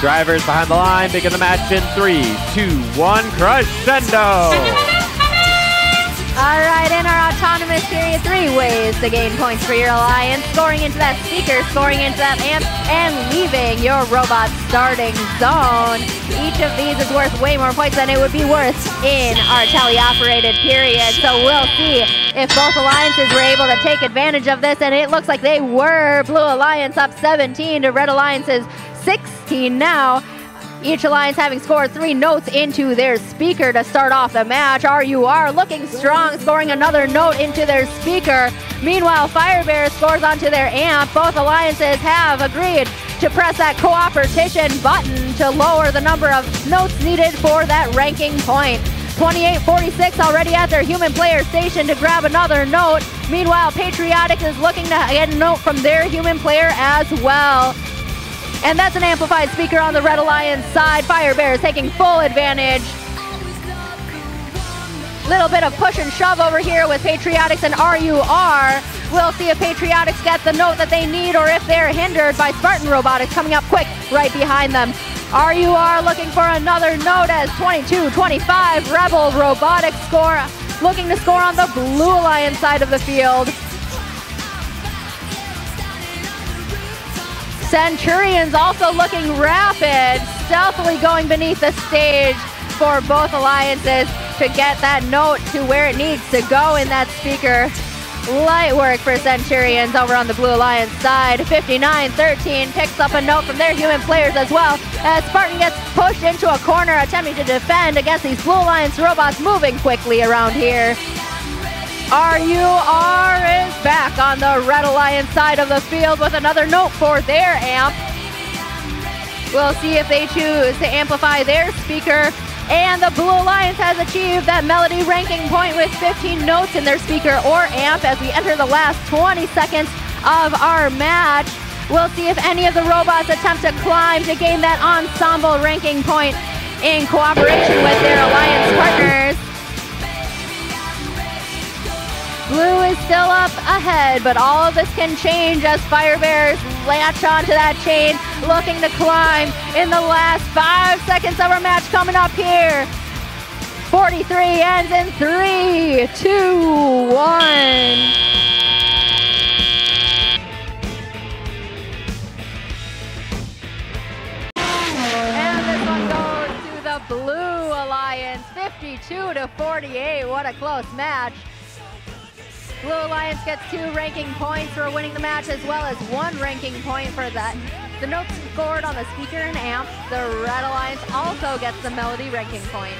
Drivers behind the line, begin the match in three, two, one, crescendo! All right, in our autonomous period, three ways to gain points for your alliance. Scoring into that speaker, scoring into that amp, and leaving your robot starting zone. Each of these is worth way more points than it would be worth in our tele-operated period. So we'll see if both alliances were able to take advantage of this, and it looks like they were. Blue Alliance up 17 to Red Alliance's 16 now. Each alliance having scored three notes into their speaker to start off the match. RUR looking strong, scoring another note into their speaker. Meanwhile, Fire Bear scores onto their amp. Both alliances have agreed to press that cooperation button to lower the number of notes needed for that ranking point. 28-46 already at their human player station to grab another note. Meanwhile, Patriotic is looking to get a note from their human player as well. And that's an amplified speaker on the Red Alliance side. Fire Bears taking full advantage. Little bit of push and shove over here with Patriotics and RUR. We'll see if Patriotics get the note that they need or if they're hindered by Spartan Robotics coming up quick right behind them. RUR looking for another note as 22-25 Rebel Robotics score, looking to score on the Blue Alliance side of the field. Centurions also looking rapid, stealthily going beneath the stage for both alliances to get that note to where it needs to go in that speaker. Light work for Centurions over on the Blue Alliance side. 59-13 picks up a note from their human players as well as Spartan gets pushed into a corner attempting to defend against these Blue Alliance robots moving quickly around here. RUR back on the Red Alliance side of the field with another note for their amp. We'll see if they choose to amplify their speaker. And the Blue Alliance has achieved that melody ranking point with 15 notes in their speaker or amp as we enter the last 20 seconds of our match. We'll see if any of the robots attempt to climb to gain that ensemble ranking point in cooperation with their alliance partners. Blue is still up ahead, but all of this can change as Fire Bears latch onto that chain, looking to climb in the last five seconds of our match coming up here. 43 ends in three, two, one. Blue Alliance, 52 to 48. What a close match. Blue Alliance gets two ranking points for winning the match as well as one ranking point for that. The notes scored on the speaker and amp. The Red Alliance also gets the melody ranking point.